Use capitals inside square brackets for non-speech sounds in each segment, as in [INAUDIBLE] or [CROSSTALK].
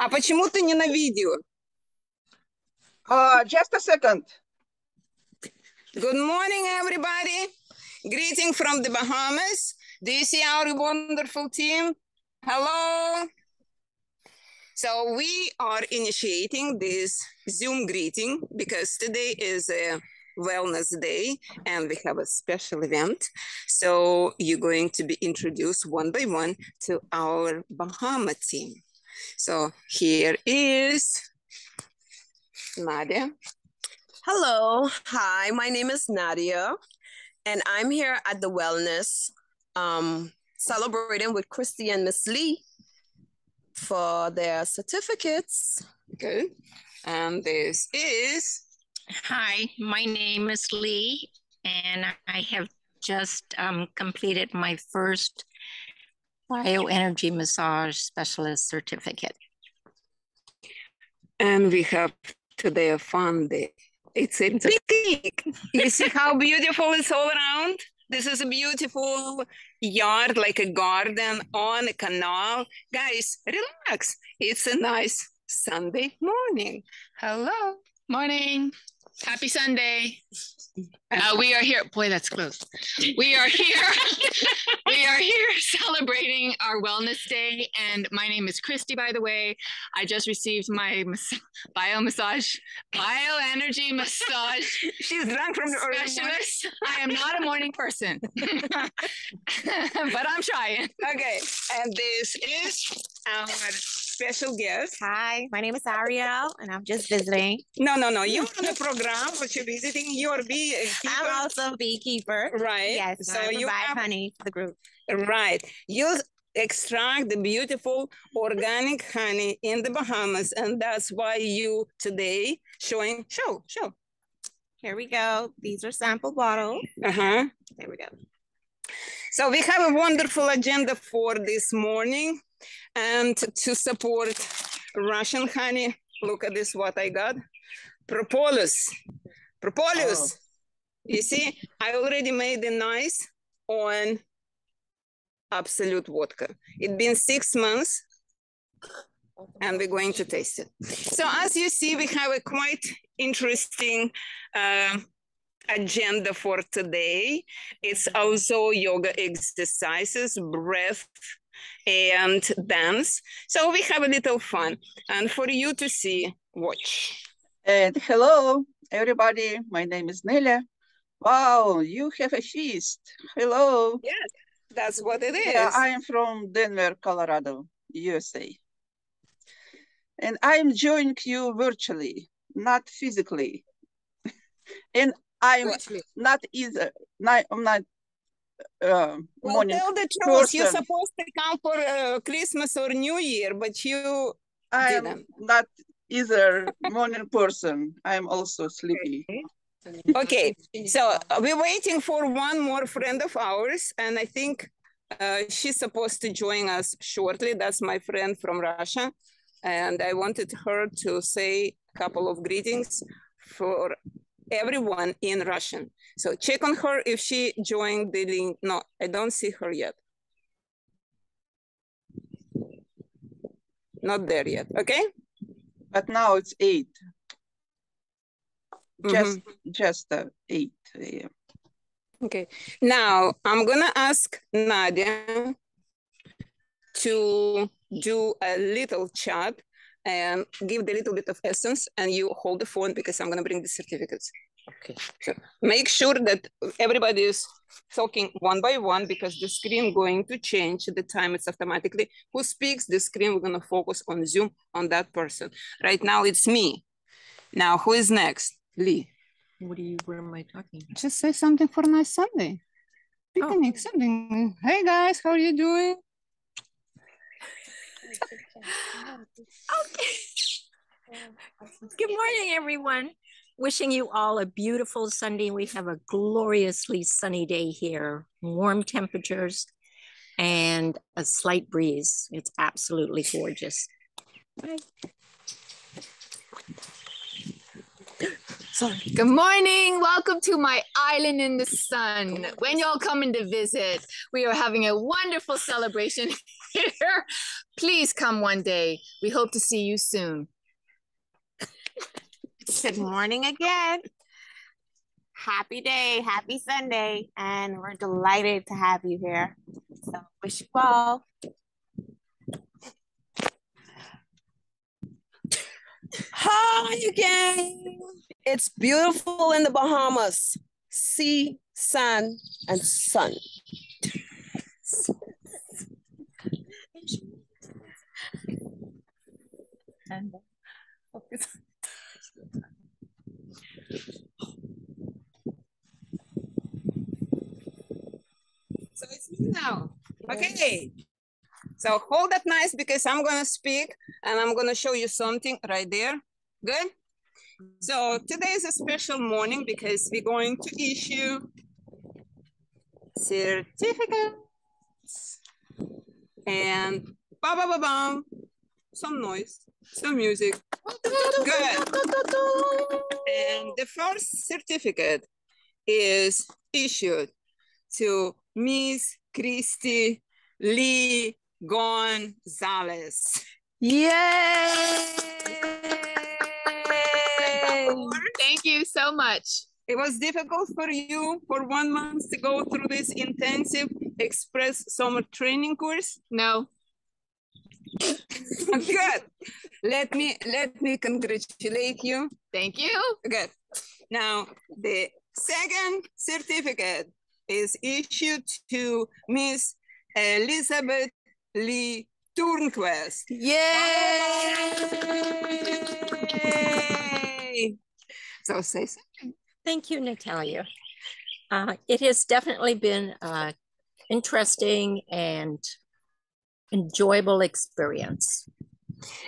А почему ты не на видео? Uh, just a second. Good morning, everybody. Greeting from the Bahamas. Do you see our wonderful team? Hello. So we are initiating this Zoom greeting because today is a wellness day and we have a special event. So you're going to be introduced one by one to our Bahama team. So here is Nadia. Hello. Hi, my name is Nadia, and I'm here at the Wellness um, celebrating with Christy and Miss Lee for their certificates. Good. And this is Hi, my name is Lee, and I have just um, completed my first bioenergy massage specialist certificate. and we have today a fun day. It's a picnic. you see how beautiful it's all around? This is a beautiful yard, like a garden on a canal. Guys, relax. It's a nice Sunday morning. Hello. Morning. Happy Sunday. Uh, we are here. Boy, that's close. We are here. [LAUGHS] we are here celebrating our Wellness Day. And my name is Christy, by the way. I just received my mas- bio massage, bioenergy massage [LAUGHS] She's drunk from the specialist. I am not a morning person, [LAUGHS] but I'm trying. Okay, and this is our special guest. Hi, my name is Ariel, and I'm just visiting. No, no, no. You're on the program, but you're visiting. You're bee. I'm also a beekeeper. right. Yes, So I you provide have honey for the group. Right. You extract the beautiful organic honey in the Bahamas, and that's why you today showing show show. Here we go. These are sample bottles. Uh-huh. There we go. So we have a wonderful agenda for this morning, and to support Russian honey. Look at this, what I got. Propolis. Propolis. You see, I already made a nice on Absolut vodka. It's been six months and we're going to taste it. So as you see, we have a quite interesting uh, agenda for today. It's also yoga exercises, breath, and dance. So we have a little fun. And for you to see, watch. And hello, everybody. My name is Nelia. Wow, you have a feast. Hello. Yes, that's what it is. Yeah, I am from Denver, Colorado, USA. And I'm joining you virtually, not physically. [LAUGHS] and I'm Virtually. not either, not, I'm not uh, Well, tell the truth. You're supposed to come for uh, Christmas or New Year, but you I am didn't. not either morning person. I'm also sleepy. [LAUGHS] Okay, so uh, we're waiting for one more friend of ours, and I think uh, she's supposed to join us shortly. That's my friend from Russia, and I wanted her to say a couple of greetings for everyone in Russian. So check on her if she joined the link. No, I don't see her yet. Not there yet. Okay. But now it's eight, Mhm. just just uh, eight a.m. Okay, now I'm gonna ask Nadia to do a little chat and give the little bit of essence and you hold the phone because I'm gonna bring the certificates. Okay. So make sure that everybody is talking one by one because the screen going to change the time it's automatically who speaks the screen we're gonna focus on Zoom on that person. Right now it's me. Now who is next? Lee. What do you, where am I talking? Just say something for nice Sunday. Oh. Picnic, something. Hey guys, how are you doing? Good morning, everyone. Wishing you all a beautiful Sunday. We have a gloriously sunny day here, warm temperatures and a slight breeze. It's absolutely gorgeous. Bye. Sorry. Good morning. Welcome to my island in the sun. When y'all coming to visit, we are having a wonderful celebration [LAUGHS] here. Please come one day. We hope to see you soon. Good morning again. Happy day, happy Sunday, and we're delighted to have you here. So wish you all. Hi again. It's beautiful in the Bahamas. Sea, sand, and sun, and. So it's me now. Okay. So hold that nice because I'm gonna speak and I'm gonna show you something right there. Good? So today is a special morning because we're going to issue certificates and ba ba ba bam, some noise, some music. Good. And the first certificate is issued to Miss Christy Lee Gonzalez. Yay! Thank you so much. It was difficult for you for one month to go through this intensive express summer training course. No, [LAUGHS] Good. Let me let me congratulate you. thank you. Good. Now the second certificate is issued to Miss Elizabeth Lee Turnquest. Yay! So say something. Thank you, Natalia. Uh, it has definitely been uh, interesting and enjoyable experience.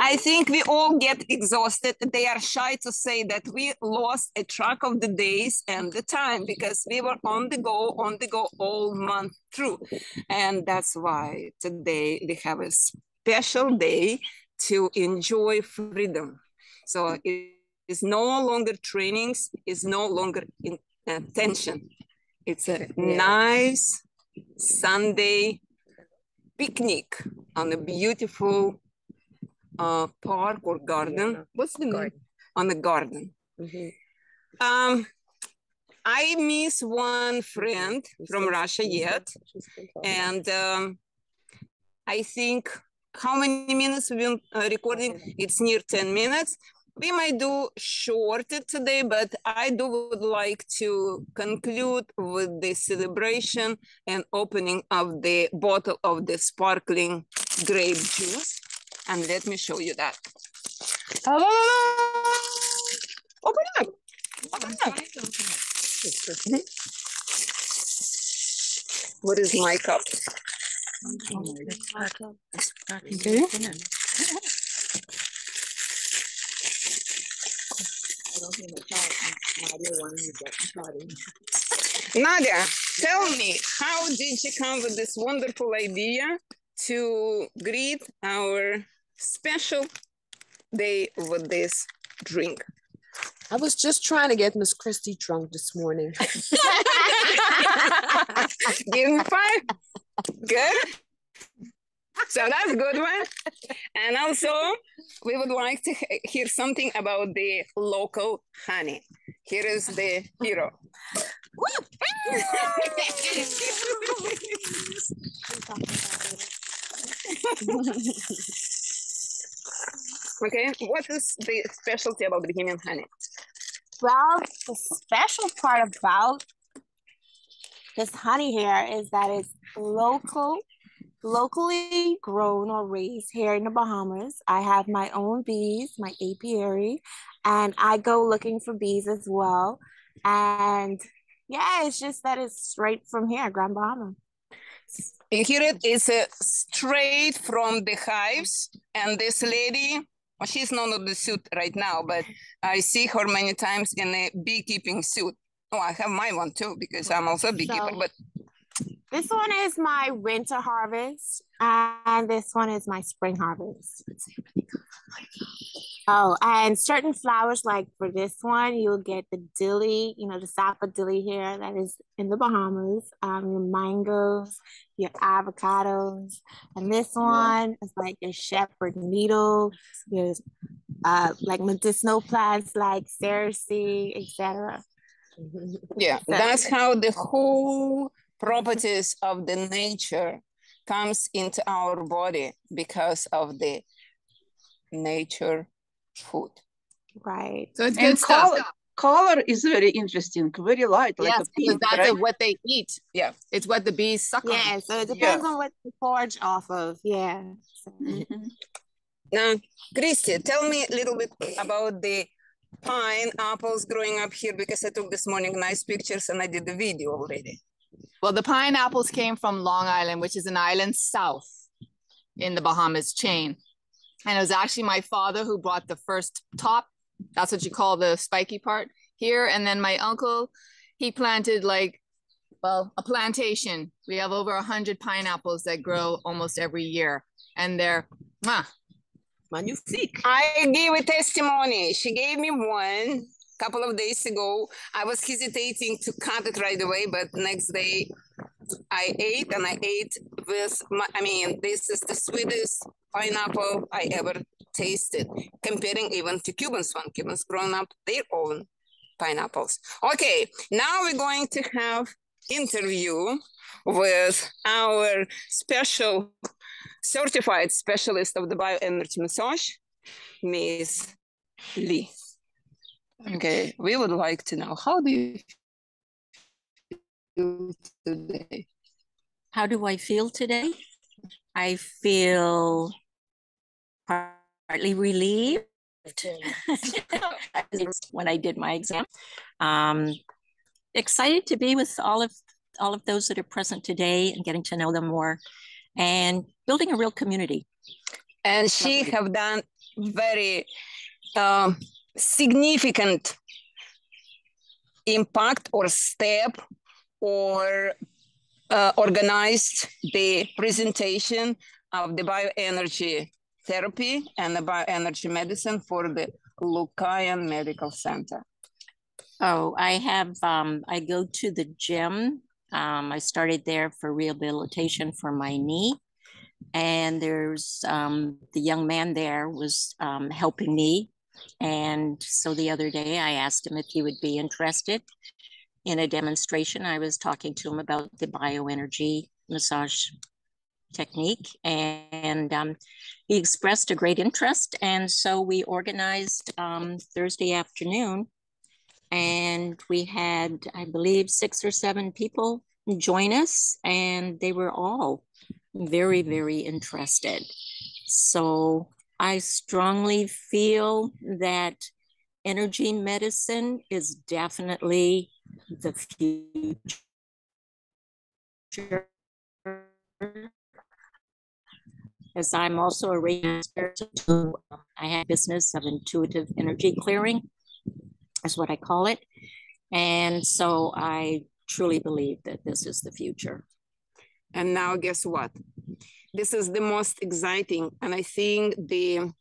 I think we all get exhausted. They are shy to say that we lost a track of the days and the time because we were on the go, on the go all month through. And that's why today we have a special day to enjoy freedom. So it is no longer trainings, it's no longer in uh, tension. It's a nice Sunday picnic on a beautiful uh, park or garden. What's the name? On the garden. Um, I miss one friend from Russia yet, and um, I think how many minutes we've been uh, recording? It's near 10 minutes. We might do shorter today, but I do would like to conclude with the celebration and opening of the bottle of the sparkling grape juice. And let me show you that. Open up. Open it up. What is my cup? Nadia, tell me, how did you come with this wonderful idea to greet our special day with this drink? I was just trying to get Miss Christie drunk this morning. [LAUGHS] Give me five. Good. So that's a good one. And also, we would like to hear something about the local honey. Here is the hero. [LAUGHS] okay, what is the specialty about the Bahamian honey? Well, the special part about this honey here is that it's local, locally grown or raised here in the Bahamas. I have my own bees, my apiary, and I go looking for bees as well. And yeah, it's just that it's straight from here, Grand Bahama. And here it is uh, straight from the hives. And this lady, well, she's not in the suit right now, but I see her many times in a beekeeping suit. Oh, I have my one too because I'm also a beekeeper. So- But This one is my winter harvest, and this one is my spring harvest. Oh, and certain flowers, like for this one, you'll get the dilly, you know, the sapodilla here that is in the Bahamas, um, your mangoes, your avocados. And this one is like your shepherd needle. There's uh, like medicinal plants like cerasee, etc. Yeah, that's how the whole properties of the nature comes into our body because of the nature food. Right. So it's And good stuff. color, color is very interesting, very light, like yes, a because pink, that's right? what they eat. Yeah, it's what the bees suck on. Yeah, so it depends on what they forage off of. Yeah. So- Mhm. Now, Christy, tell me a little bit about the pine apples growing up here because I took this morning nice pictures and I did the video already. Well, the pineapples came from Long Island, which is an island south in the Bahamas chain. And it was actually my father who brought the first top. That's what you call the spiky part here. And then my uncle, he planted like, well, a plantation. We have over a hundred pineapples that grow almost every year. And they're, mwah, Magnifique. I gave a testimony. She gave me one a couple of days ago. I was hesitating to cut it right away, but next day I ate and I ate with, my, I mean, this is the sweetest pineapple I ever tasted, comparing even to Cubans one. Cubans growing up their own pineapples. Okay, now we're going to have interview with our special certified specialist of the bioenergy massage, Ms. Lee. Okay, we would like to know how do you feel today? How do I feel today? I feel partly relieved [LAUGHS] when I did my exam. Um, excited to be with all of all of those that are present today and getting to know them more and building a real community. And she have done very um, significant impact or step or uh, organized the presentation of the bioenergy therapy and the bioenergy medicine for the Lucayan Medical Center. Oh, I have, um, I go to the gym. Um, I started there for rehabilitation for my knee. And there's um, the young man there was um, helping me. And so the other day I asked him if he would be interested in a demonstration. I was talking to him about the bioenergy massage technique and um, he expressed a great interest. And so we organized um, Thursday afternoon and we had, I believe, six or seven people join us, and they were all very, very interested. So I strongly feel that energy medicine is definitely the future. As I'm also a ranger, I have business of intuitive energy clearing is what I call it. And so I truly believe that this is the future. And now, guess what? This is the most exciting. And I think the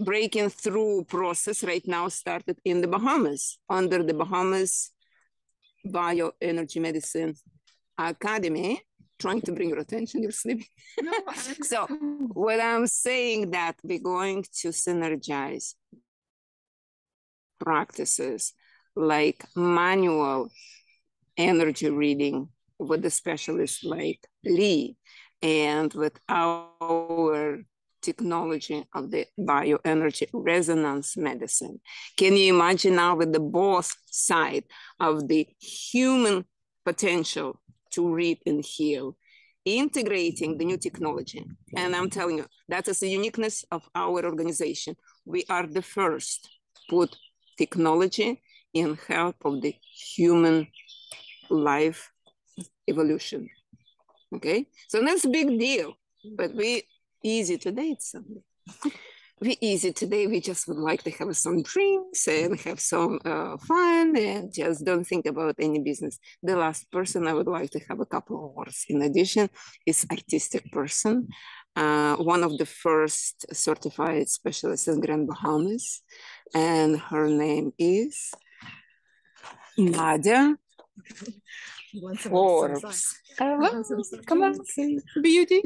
breaking through process right now started in the Bahamas under the Bahamas Bioenergy Medicine Academy. Trying to bring your attention, you're sleeping. [LAUGHS] so, what I'm saying that we're going to synergize practices like manual energy reading with the specialist like Lee and with our technology of the bioenergy resonance medicine. Can you imagine now with the both side of the human potential to read and heal, integrating the new technology? And I'm telling you, that is the uniqueness of our organization. We are the first put technology in help of the human life evolution. Okay, so that's a big deal, but we easy today. It's we easy today. We just would like to have some drinks and have some uh, fun and just don't think about any business. The last person I would like to have a couple of words in addition is artistic person. Uh, one of the first certified specialists in Grand Bahamas, and her name is Nadia Forbes. Hello. Come on, beauty.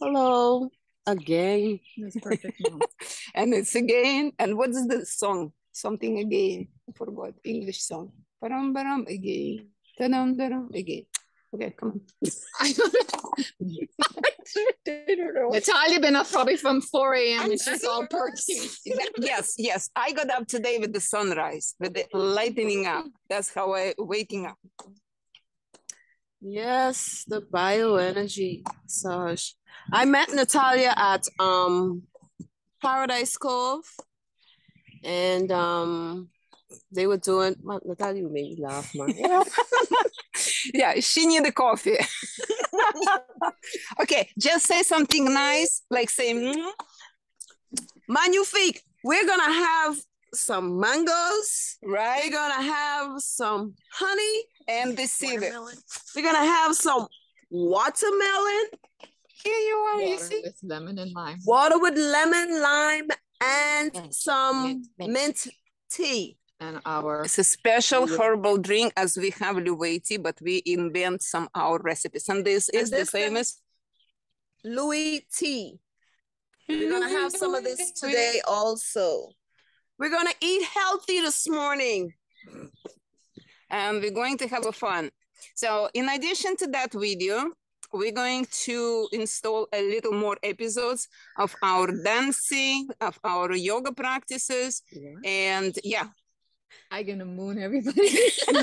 Hello again. That's perfect. [LAUGHS] And it's again. And what's the song? Something again. I forgot. English song. Param param again. Tadam tadam again. Okay, come on. I don't know. Natalia been up probably from 4 a.m. and she's all [LAUGHS] perky. yes, yes. I got up today with the sunrise, with the lightening up. That's how I waking up. Yes, the bioenergy massage. I met Natalia at um Paradise Cove, and um they were doing. well, Natalia, you made me laugh, man. [LAUGHS] [LAUGHS] yeah, she need a coffee. okay, just say something nice, like say, "Mm." Magnifique. We're gonna have some mangoes. Right. We're gonna have some honey. And the cedar. Watermelon. We're gonna have some watermelon, Here you are, you Water see? with lemon and lime. water with lemon, lime, and Mint, some mint. mint tea. And our It's a special Yeah. herbal drink as we have Louis tea, but we invent some our recipes. And this is the this thing- famous Louis tea. We're gonna have some of this today also. We're gonna eat healthy this morning. and we're going to have a fun. So in addition to that video, we're going to install a little more episodes of our dancing, of our yoga practices, and yeah. I gonna moon everybody. [LAUGHS]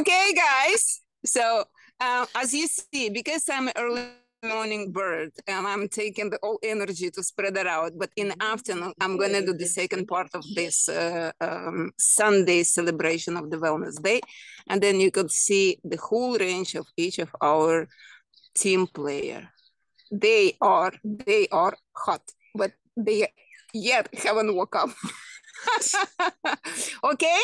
okay, guys. So uh, as you see, because I'm early morning bird and I'm taking the all energy to spread it out, but in the afternoon, I'm gonna do the second part of this uh, um, Sunday celebration of the Wellness Day. And then you could see the whole range of each of our team player. They are, they are hot, but they yet haven't woke up. [LAUGHS] [LAUGHS] okay?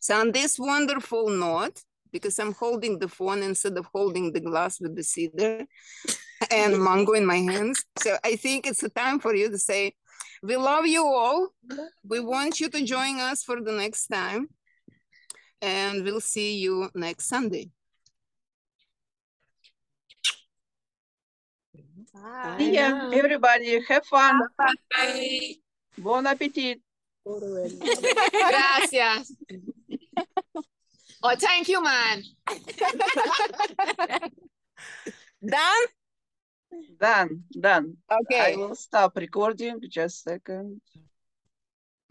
So on this wonderful note, because I'm holding the phone instead of holding the glass with the cedar and mm-hmm. mango in my hands. So I think it's a time for you to say, we love you all. We want you to join us for the next time. And we'll see you next Sunday. See ya, everybody. Have fun. Bon appetit. Gracias. Oh, thank you, man. Done? Done, done. Okay. I will stop recording just a second.